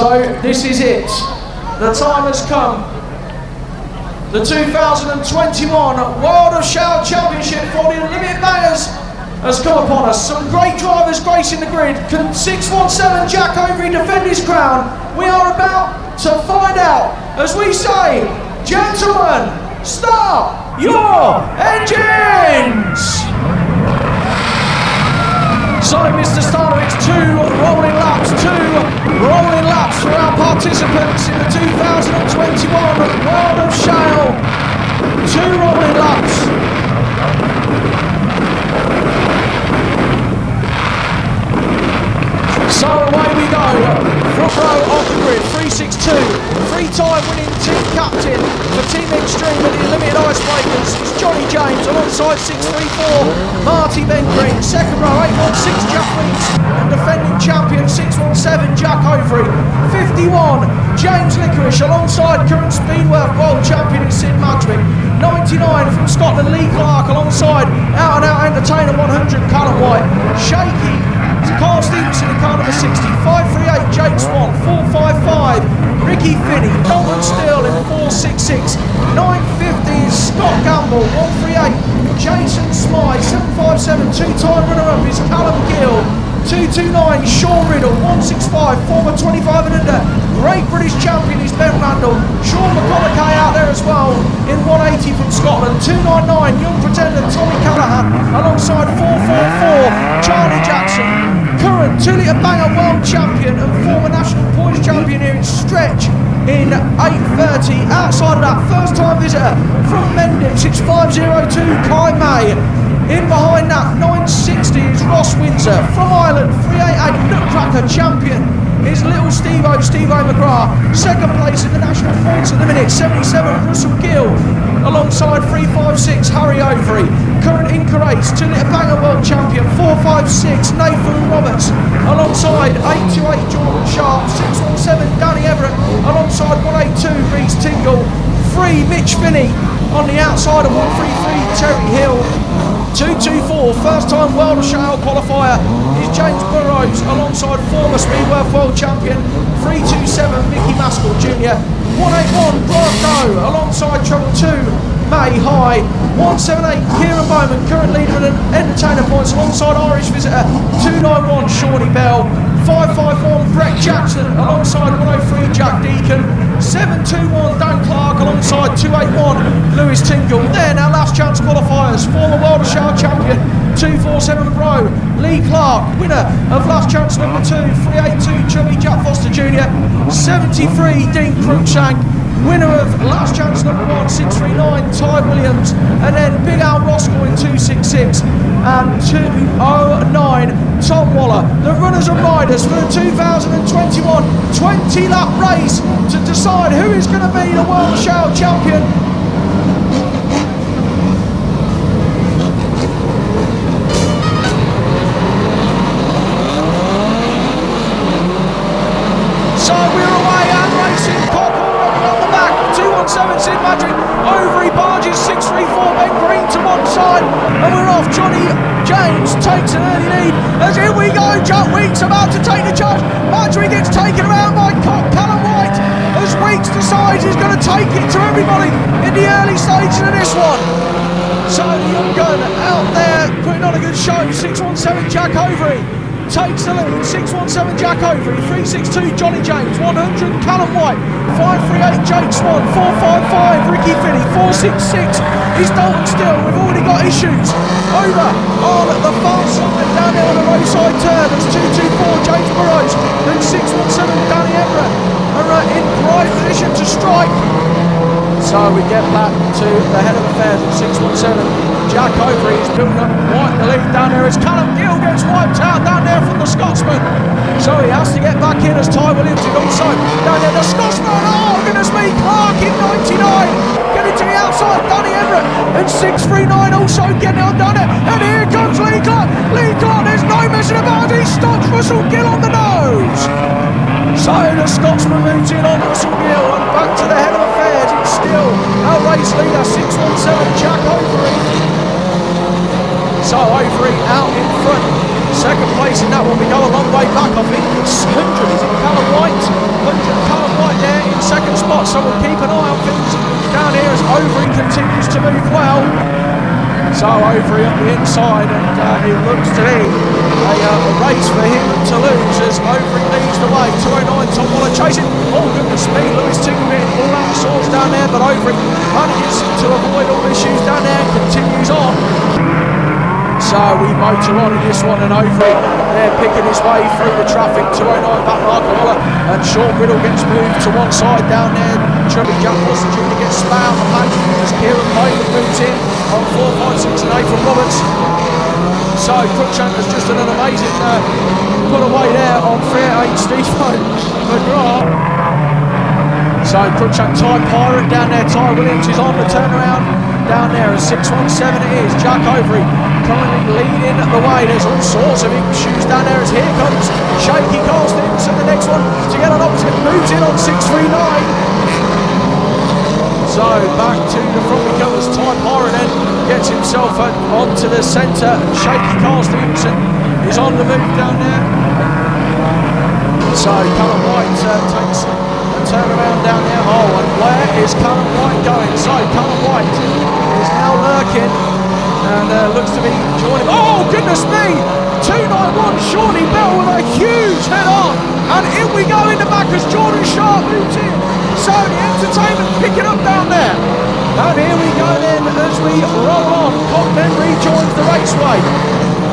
So this is it. The time has come. The 2021 World of Shale Championship for the Limit Bangers has come upon us. Some great drivers gracing the grid. Can 617 Jack Overy defend his crown? We are about to find out. As we say, gentlemen, start your engines! So, Mr. Stanovic, two rolling laps, two rolling laps for our participants in the 2021 World of Shale. Two rolling laps. So away we go. Front row off the grid, 362. Three-time winning team captain for Team Extreme at the Limited Icebreakers is Johnny James alongside 634 Marty Ben Green. Second row, 816 Jack Weeks and defending champion 617 Jack Overy. 51 James Licorice alongside current Spedeworth World Champion Sid Madrick. 99 from Scotland Lee Clark alongside out and out entertainer 100 Callum White. Shaky Carl Stevenson in car number 60, 538 Jake Swan, 455 Ricky Finney, Dalton Steele in 466, 950 is Scott Gamble, 138 Jason Smythe, 757 two-time runner-up is Callum Gill, 229 Sean Riddle, 165 former 25 and under. Great British champion is Ben Randall, Sean McConaughey out there as well in 180 from Scotland, 299 young pretender Tommy Callahan alongside 444 Charlie Jackson, current 2 litre banger world champion and former national points champion here in Stretch in 8.30. Outside of that, first time visitor from Mendip, 6502 Kai May. In behind that, 960 is Ross Windsor. From Ireland, 388 Nutcracker champion is little Steve-O, Steve-O McGrath. Second place in the national points at the minute, 77 Russell Gill. Alongside 356 Harry Overy. Current Incarace, 2 litre banger world champion, 456 Nathan Roberts. Alongside 828 Jordan Sharp, 617 Danny Everett. Alongside 182 Reese Tingle. 3 Mitch Finney on the outside of 133 Terry Hill. 224, first time World Shale qualifier James Burrows alongside former Spedeworth World Champion 327 Mickey Maskell Jr. 181 Grant Doe alongside Trouble 2 May High. 178 Kieran Bowman, current leader in entertainer points alongside Irish visitor 291 Shawnee Bell. 551 Brett Jackson alongside 103 Jack Deacon. 721 Dan Clark alongside 281 Lewis Tingle. Then our last chance qualifiers, former World Shale champion 247 Pro Lee Clark, winner of last chance number 2 382 Chubby Jack Foster Jr. 73 Dean Cruikshank winner of last chance number one, 639, Ty Williams, and then Big Al Roscoe in 266 and 209, Tom Waller. The runners and riders for the 2021 20 lap race to decide who is going to be the World Shale Champion. 217 Sid Madrid. Overy barges 634 Ben Green to one side. And we're off. Johnny James takes an early lead. As here we go. Jack Weeks about to take the charge. Madrid gets taken around by Callum White. As Weeks decides he's going to take it to everybody in the early stages of this one. So the young gun out there putting on a good show. 617 Jack Overy takes the lead. 617 Jack Overy, 362 Johnny James, 100 Callum White, 538 Jake Swan, 455 Ricky Finney, 466 is Dalton Still. We've already got issues over on the far side down there on the roadside turn. There's 224 James Burrows, then 617 Danny Everett are in prime position to strike. So we get back to the head of affairs at 617. Jack Overy is building up White the lead down there as Callum Gill gets wiped out down there from the Scotsman. So he has to get back in as Ty Williams is also down there. The Scotsman, oh goodness me, Clark in 99. Getting to the outside, Danny Everett and 639 also getting on down there. And here comes Lee Clark. Lee Clark, there's no messing about. He stops Russell Gill on the nose. So the Scotsman moves in on Russell Gill and back to the head of affairs. Still our race leader, 617 Jack Overy. So Overy out in front. second place in that one. We go a long way back. I think it's 100. Is it Callum White? 100 Callum White there in second spot. So we'll keep an eye on things down here as Overy continues to move well. So Overy on the inside, and uh, it looks to be a, uh, a, race for him to lose as Overy leads the way. 209 Tom Waller chasing. Oh goodness me, Lewis Tingley all out of sorts down there, but Overy manages to avoid all issues down there and continues on. So we motor on in this one and Overy there picking his way through the traffic. 209 back Mark Waller and Sean Riddle gets moved to one side down there. Chubby Jack Foster Jr. get spat out the pack as Kieran Payne moves in on 4, 5, 6 and 8 from Roberts. So Cruikshank has just done an amazing uh, away there on 3 8 Steve McGrath. So Cruikshank Ty Pirate down there, Ty Williams is on the turnaround down there as 617 it is. Jack Overy currently leading the way. There's all sorts of issues down there as here comes Shaky Carl Stevenson, the next one to get on opposite, moves in on 639. So back to the front we go as Ty Pyronen gets himself onto the centre. Shaky Carl Stevenson is on the move down there. So Callum White uh, takes a turn around down there. Oh, and where is Callum White going? So Callum White is now lurking and uh, looks to be joining. Oh, goodness me! 291 Shawnee Bell with a huge head on. And in we go in the back as Jordan Sharp moves in. So the entertainment picking up down there. And here we go then as we on. Rejoins the raceway.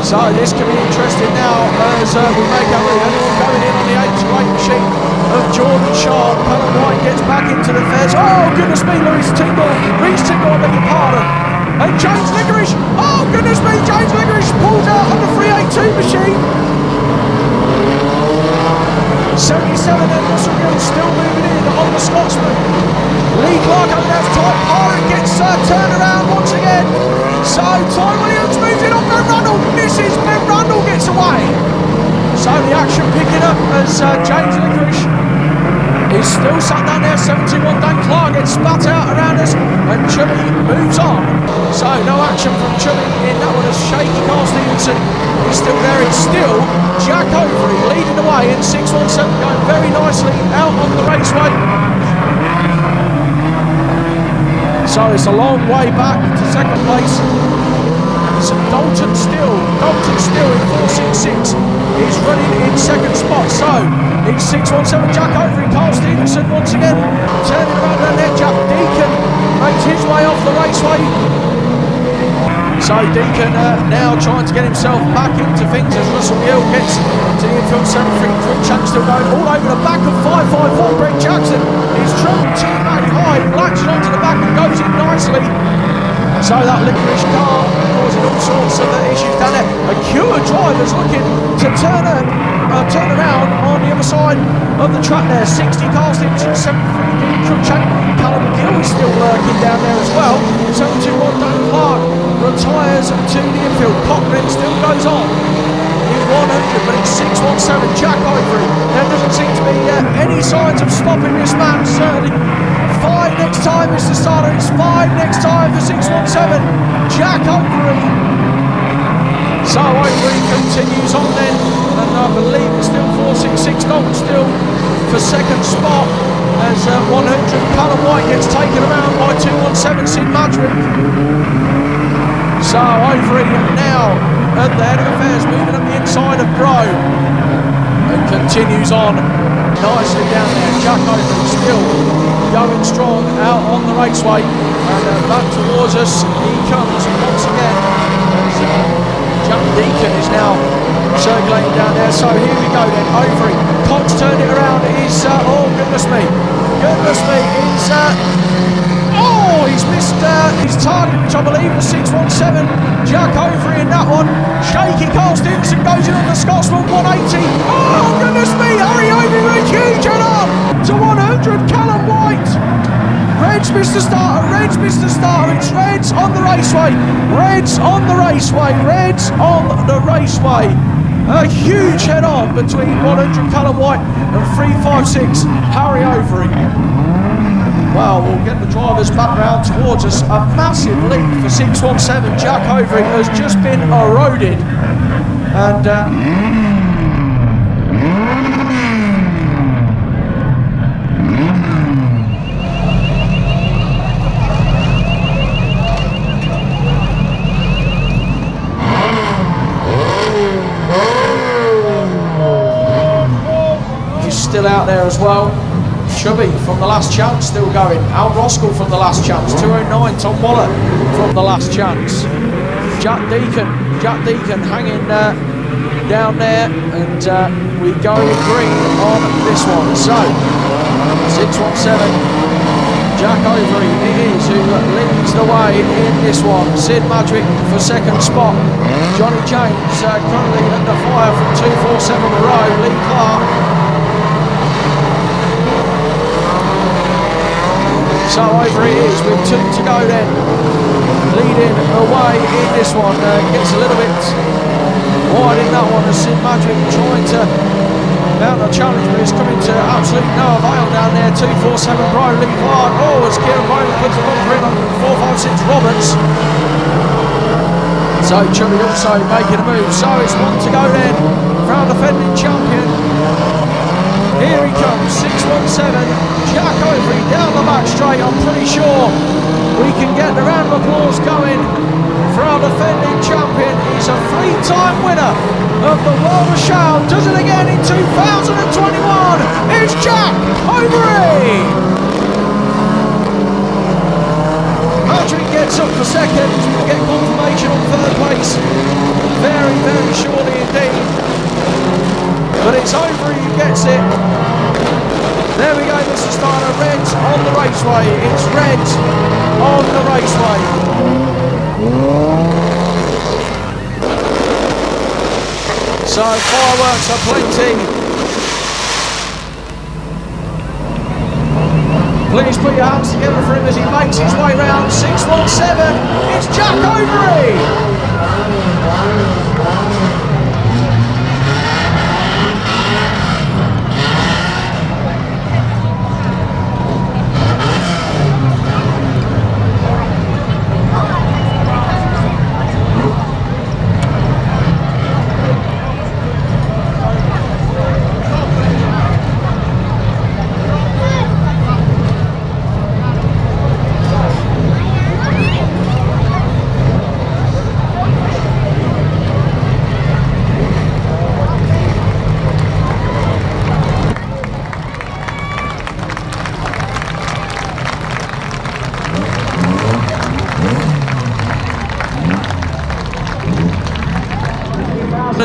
So this can be interesting now as uh, we make our way. Anyone going in on the 8 to 8 machine of Jordan Sharp. Callum White gets back into the fence. Oh goodness me, Lewis Tingle. Reese Tingle, I beg your pardon. And James Liggerish. Oh goodness me, James Liggerish pulls out on the 382 machine. 77 and Russell Gill still moving in on the Scotsman. Lee Clark over there, Ty Parrott gets uh, turned around once again. So Ty Williams moves in on Ben Rundle, misses, Ben Rundle gets away. So the action picking up as uh, James Liggerish is still sat down there, 71 Dan Clark gets spat out around us and Chubby moves on. So no action from Chubby in that one as Shaky Carl Stevenson is still there. It's still Jack Overy leading the way in 617 going very nicely out on the raceway. So it's a long way back to second place. Dalton Still, Dalton Still in 466 is running in second spot. So it's 617 Jack Overy, Carl Stevenson once again turning around down there. Jack Deacon makes his way off the raceway. So Deacon uh, now trying to get himself back into things as Russell Gill gets to the infield centre. Cruikshank still going all over the back of 554. Brett Jackson is travelling teammate high, latches onto the back and goes in nicely. So that Liggerish car causing all sorts of issues down there. A Cure driver's looking to turn, a, uh, turn around on the other side of the track there. 60 Carl Stevenson, 73 Dean Cruikshank. Callum is still lurking down there as well. 721 Dan Clark retires to the infield. Cochrane still goes on in 100, but it's 617 Jack Overy. There doesn't seem to be uh, any signs of stopping this man, certainly. Five next time is the starter, it's five next time for 617 Jack Overy. So Overy continues on then, and I believe it's still 466 Dalton still for second spot as uh, 100 Callum White gets taken around by 217 Sid Madrid. So Overy now at the head of affairs, moving up the inside of Grove and continues on nicely down there. Jack Overy still going strong out on the raceway and uh, back towards us he comes once again as uh, Jack Deacon is now circulating down there. So here we go then. Overy, Cox turned it around. He's uh, oh goodness me, goodness me, he's. Uh, Oh, he's missed uh, his target, which I believe was 617. Jack Overy in that one. Shaky Carl Stevenson goes in on the Scotsman 180. Oh, goodness me, Harry Overy, huge head on to 100. Callum White. Reds the starter, Reds the starter. It's Reds on the raceway. Reds on the raceway. Reds on the raceway. A huge head on between 100 Callum White and 356 Harry Overy. Well, we'll get the drivers back round towards us. A massive lead for 617. Jack Overy has just been eroded And uh, he's still out there as well. Chubby from the last chance still going. Al Roskell from the last chance. 209 Tom Waller from the last chance. Jack Deacon, Jack Deacon hanging uh, down there, and uh, we go green on this one. So 617. Jack Overy it is who leads the way in this one. Sid Madrick for second spot. Johnny James uh, currently under fire from 247 row. Lee Clark So over it is with two to go then. Leading away in this one. Uh, gets a little bit wide in that one as Sid Madrick trying to mount a challenge but it's coming to absolutely no avail down there. 247 Brian Lee Clark. Oh, as Kieran Bowman puts a bumper in on 456 Roberts. So Chubby also making a move. So it's one to go then. For our defending champion. Here he comes, 617, Jack Overy down the back straight. I'm pretty sure we can get the round of applause going for our defending champion. He's a three-time winner of the World of Shale. Does it again in 2021. It's Jack Overy. Patrick gets up for second. We'll get confirmation on third place very, very shortly indeed. But it's Overy who gets it. There we go, Mr. Steiner. Reds on the raceway. It's Reds on the raceway. So fireworks are plenty. Please put your hands together for him as he makes his way round 617. It's Jack Overy.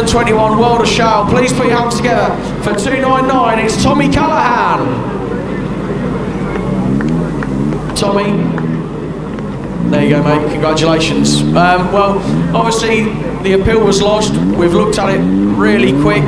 And 21 World of Shale. Please put your hands together for 299. It's Tommy Callahan. Tommy, there you go, mate. Congratulations. Um, well, obviously the appeal was lodged. We've looked at it really quick.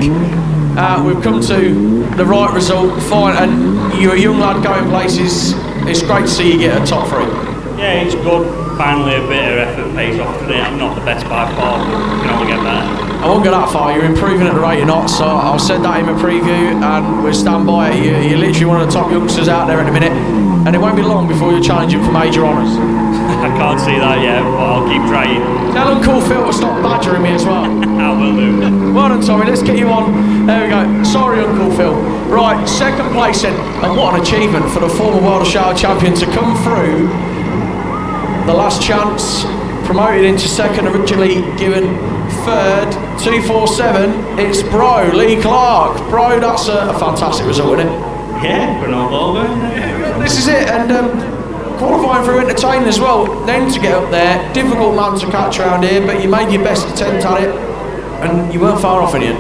Uh, we've come to the right result. Fine, and you're a young lad going places. It's great to see you get a top three. Yeah, it's good. Finally, a bit of effort pays off today. I'm not the best by far, but we can only get better. I won't go that far. You're improving at the rate you're not. So I've said that in my preview, and we'll stand by it. You, you're literally one of the top youngsters out there at the minute, and it won't be long before you're challenging for major honours. I can't see that yet, but I'll keep trying. Tell Uncle Phil to stop badgering me as well. I will do. Well done, Tommy. Let's get you on. There we go. Sorry, Uncle Phil. Right, second place in, And what an achievement for the former World of Shale champion to come through the last chance, promoted into second, originally given third, 247. It's Bro, Lee Clark. Bro, that's a, a fantastic result, isn't it? Yeah, we're not over. This is it, and um, qualifying for entertaining as well. Then to get up there, difficult man to catch around here, but you made your best attempt at it, and you weren't far off in it.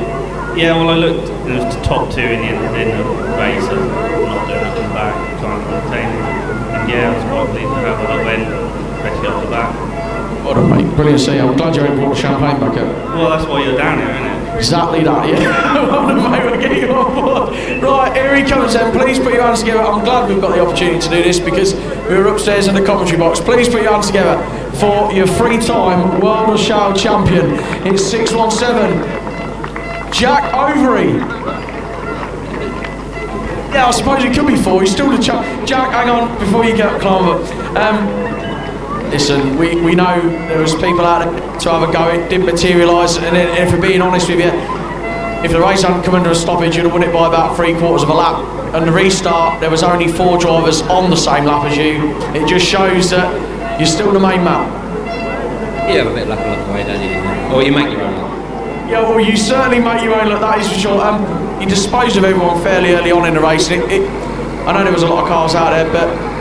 Yeah, well, I looked. Was the top two in the in the race, and not doing nothing back, trying to contain it. And yeah, I was quite pleased with how that went, especially off the back. Well done, mate. Brilliant to see. I'm glad you brought the champagne back up. Well, that's why you're down here, isn't it? Exactly that, yeah. well done, mate. We'll get you on board. Right, here he comes then. Please put your hands together. I'm glad we've got the opportunity to do this because we were upstairs in the commentary box. Please put your hands together for your free time World of Shale champion. It's 617. Jack Overy. Yeah, I suppose it could be four. He's still the champ. Jack, hang on before you get climb up. Um, listen, we, we know there was people out there to have a go, it didn't materialise, and, if we're being honest with you, if the race hadn't come under a stoppage, you'd have won it by about three quarters of a lap. And the restart, there was only four drivers on the same lap as you. It just shows that you're still the main man. You have a bit of luck along the way, don't you? Or you make your own luck. Yeah, well, you certainly make your own luck, that is for sure. Um, you disposed of everyone fairly early on in the race. It, it, I know there was a lot of cars out there, but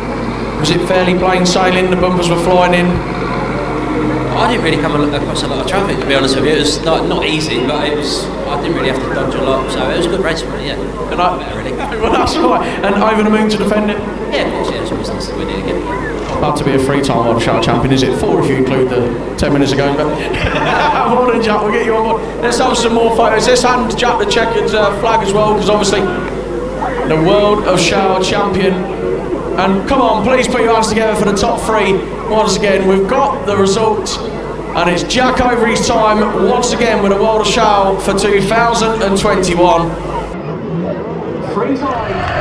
was it fairly plain sailing? The bumpers were flying in. I didn't really come across a lot of traffic, to be honest with you. It was not, not easy, but it was. I didn't really have to dodge a lot, so it was a good race for me. Yeah, Good night, Better, really. well, that's right. And over the moon to defend it. Yeah, of course. Yeah, it's nice to win it again. About to be a three-time world shale champion, is it? Four if you include the ten minutes ago. But well done, Jack. We'll get you on board. Let's have some more photos. Let's hand Jack the checkered uh, flag as well, because obviously the world of shale champion. And come on, please put your hands together for the top three. Once again, we've got the result. And it's Jack over his time once again with a world of shale for 2021. Free time.